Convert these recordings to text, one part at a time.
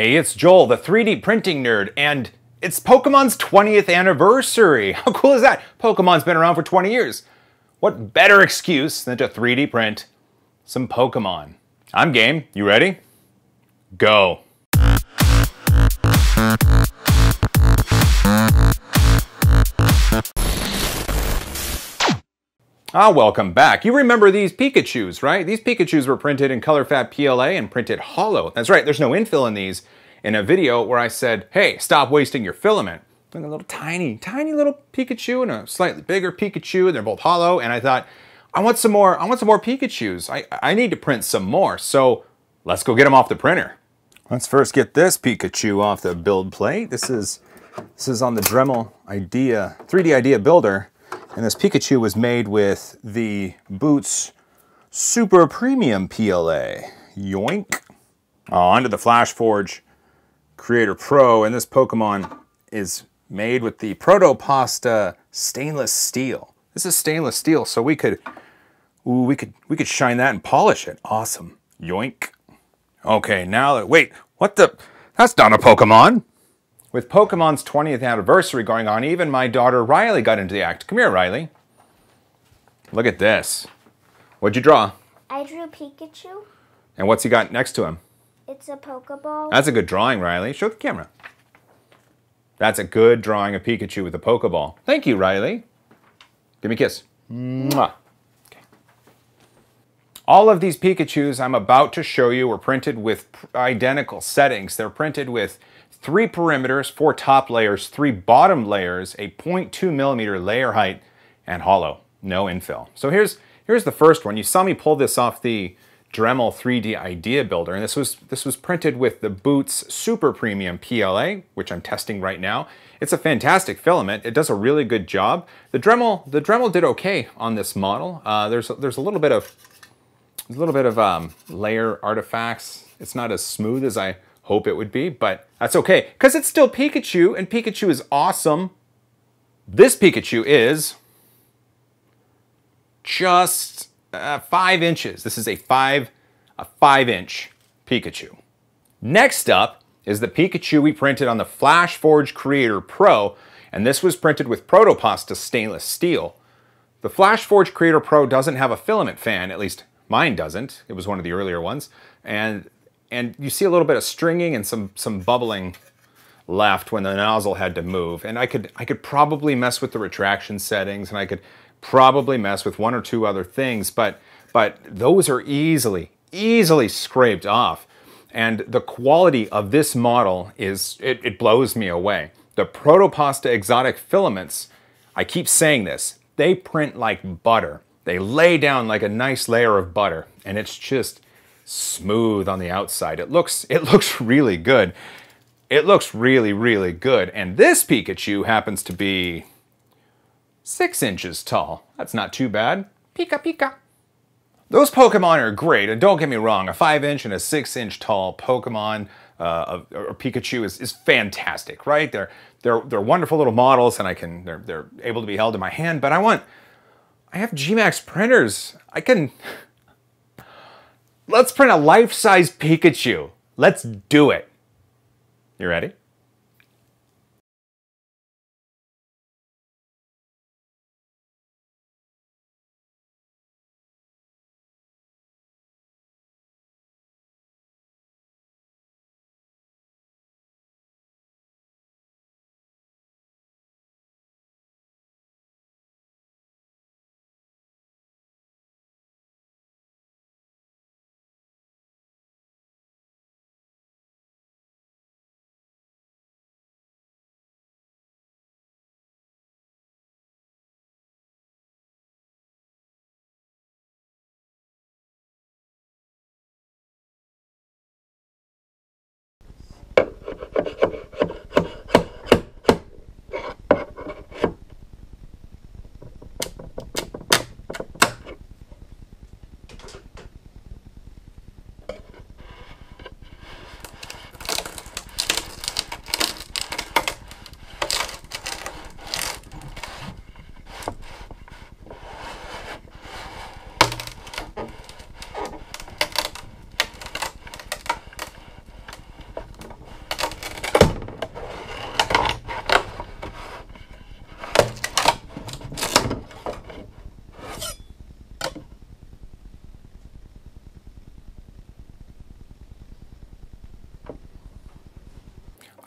Hey, it's Joel, the 3D printing nerd, and it's Pokemon's 20th anniversary. How cool is that? Pokemon's been around for 20 years. What better excuse than to 3D print some Pokemon? I'm game. You ready? Go. Ah, welcome back. You remember these Pikachus, right? These Pikachus were printed in ColorFabb PLA and printed hollow. That's right, there's no infill in these. In a video where I said, hey, stop wasting your filament. Look, a little tiny, tiny little Pikachu and a slightly bigger Pikachu, and they're both hollow, and I thought, I want some more, I want some more Pikachus. I, I need to print some more, so let's go get them off the printer. Let's first get this Pikachu off the build plate. This is, this is on the Dremel Idea, 3D Idea Builder. And this Pikachu was made with the Boots Super Premium PLA. Yoink. Onto the FlashForge Creator Pro, and this Pokemon is made with the Protopasta stainless steel. This is stainless steel, so we could, ooh, we could, we could shine that and polish it. Awesome. Yoink. Okay, now that, wait, what the, that's not a Pokemon. With Pokemon's 20th anniversary going on, even my daughter Riley got into the act. Come here, Riley. Look at this. What'd you draw? I drew Pikachu. And what's he got next to him? It's a Pokeball. That's a good drawing, Riley. Show the camera. That's a good drawing of Pikachu with a Pokeball. Thank you, Riley. Give me a kiss. Mwah. All of these Pikachus I'm about to show you were printed with identical settings. They're printed with three perimeters, four top layers, three bottom layers, a 0.2 millimeter layer height, and hollow, no infill. So here's, here's the first one. You saw me pull this off the Dremel 3D Idea Builder, and this was, this was printed with the Boots Super Premium PLA, which I'm testing right now. It's a fantastic filament. It does a really good job. The Dremel, the Dremel did okay on this model. Uh, there's, there's a little bit of, a little bit of um, layer artifacts. It's not as smooth as I hope it would be, but that's okay, because it's still Pikachu, and Pikachu is awesome. This Pikachu is just uh, five inches. This is a five, a five inch Pikachu. Next up is the Pikachu we printed on the FlashForge Creator Pro, and this was printed with Protopasta stainless steel. The FlashForge Creator Pro doesn't have a filament fan, at least mine doesn't. It was one of the earlier ones. And and you see a little bit of stringing and some some bubbling left when the nozzle had to move. And I could I could probably mess with the retraction settings and I could probably mess with one or two other things, but but those are easily easily scraped off. And the quality of this model is it, it blows me away. The Protopasta exotic filaments, I keep saying this, they print like butter. They lay down like a nice layer of butter, and it's just smooth on the outside. It looks, it looks really good. It looks really, really good. And this Pikachu happens to be six inches tall. That's not too bad. Pika Pika. Those Pokemon are great, and don't get me wrong, a five inch and a six inch tall Pokemon uh, or Pikachu is, is fantastic, right? They're, they're, they're wonderful little models and I can, they're, they're able to be held in my hand, but I want, I have G-Max printers. I can, Let's print a life-size Pikachu. Let's do it. You ready?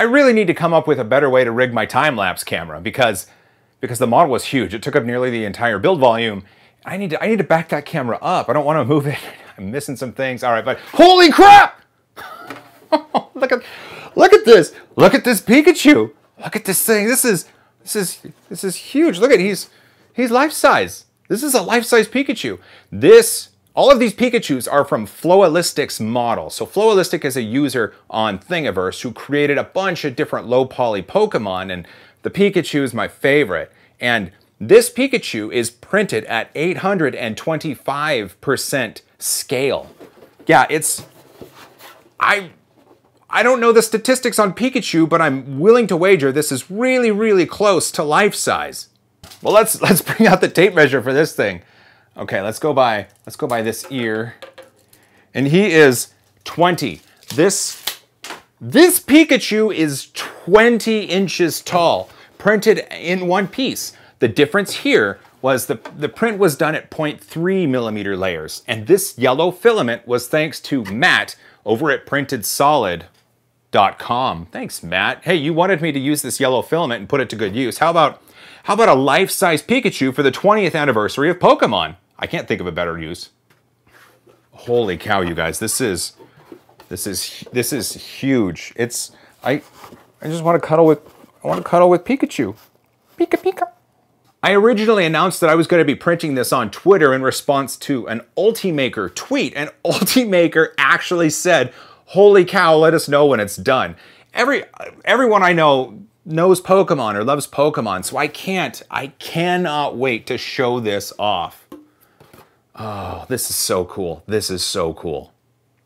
I really need to come up with a better way to rig my time-lapse camera because because the model was huge. It took up nearly the entire build volume. I need to I need to back that camera up. I don't want to move it. I'm missing some things. All right, but holy crap! look at look at this. Look at this Pikachu. Look at this thing. This is this is this is huge. Look at he's he's life size. This is a life size Pikachu. This all of these Pikachus are from Flowalistik's model. So Flowalistik is a user on Thingiverse who created a bunch of different low poly Pokemon, and the Pikachu is my favorite. And this Pikachu is printed at 825% scale. Yeah, it's I I don't know the statistics on Pikachu, but I'm willing to wager this is really, really close to life size. Well, let's let's bring out the tape measure for this thing. Okay, let's go by let's go by this ear. And he is 20. This this Pikachu is 20 inches tall, printed in one piece. The difference here was the, the print was done at 0.3 millimeter layers, and this yellow filament was thanks to Matt over at printedsolid.com. Thanks, Matt. Hey, you wanted me to use this yellow filament and put it to good use. How about how about a life-size Pikachu for the 20th anniversary of Pokemon? I can't think of a better use. Holy cow, you guys. This is this is this is huge. It's I I just want to cuddle with I want to cuddle with Pikachu. Pika Pika. I originally announced that I was going to be printing this on Twitter in response to an Ultimaker tweet, and Ultimaker actually said, "Holy cow, let us know when it's done." Every everyone I know knows Pokemon or loves Pokemon, so I can't, I cannot wait to show this off. Oh, this is so cool. This is so cool.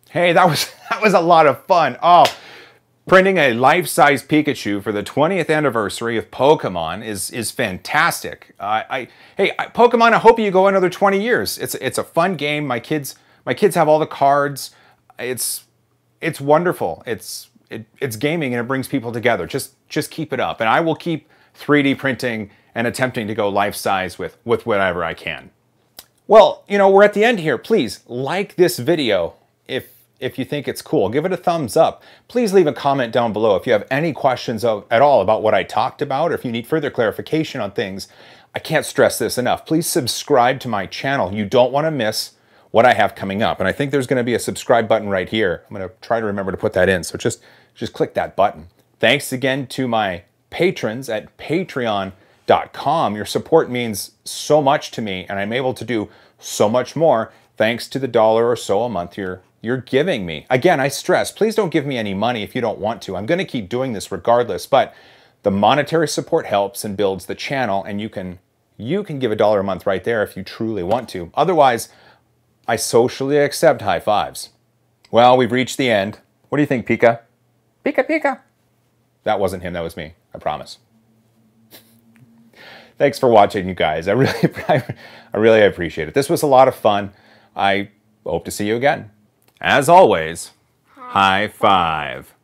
Hey, that was that was a lot of fun. Oh, printing a life-size Pikachu for the 20th anniversary of Pokemon is is fantastic. Uh, I hey, I, Pokemon. I hope you go another 20 years. It's it's a fun game. My kids my kids have all the cards. It's it's wonderful. It's it, it's gaming and it brings people together. Just just keep it up, and I will keep 3D printing and attempting to go life size with with whatever I can. Well, you know, we're at the end here. Please like this video if if you think it's cool. Give it a thumbs up. Please leave a comment down below if you have any questions of, at all about what I talked about or if you need further clarification on things. I can't stress this enough. Please subscribe to my channel. You don't want to miss what I have coming up. And I think there's going to be a subscribe button right here. I'm going to try to remember to put that in. So just, just click that button. Thanks again to my patrons at patreon.com. Your support means so much to me, and I'm able to do so much more thanks to the dollar or so a month you're you're giving me. Again, I stress, please don't give me any money if you don't want to. I'm going to keep doing this regardless, but the monetary support helps and builds the channel and you can you can give a dollar a month right there if you truly want to. Otherwise, I socially accept high fives. Well, we've reached the end. What do you think, Pika? Pika Pika. That wasn't him, that was me. I promise. Thanks for watching, you guys. I really, I really appreciate it. This was a lot of fun. I hope to see you again. As always, high five.